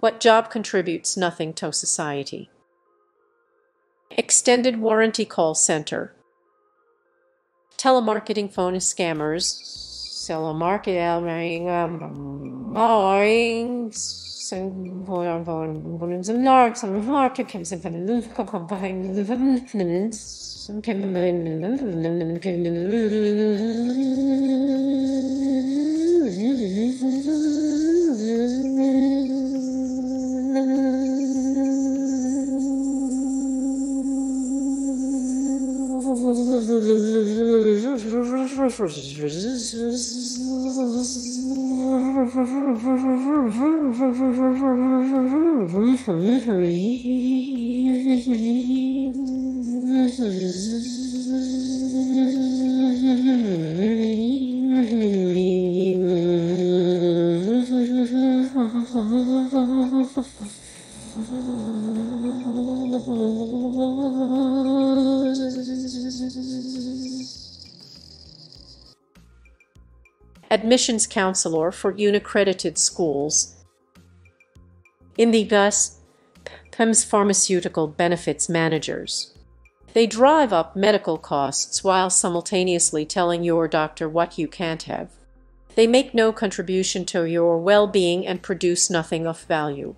What job contributes nothing to society? Extended warranty call center. Telemarketing phone scammers. Um, Telemarketing. Admissions counselor for unaccredited schools. In the US, PBMs pharmaceutical benefits managers. They drive up medical costs while simultaneously telling your doctor what you can't have. They make no contribution to your well-being and produce nothing of value.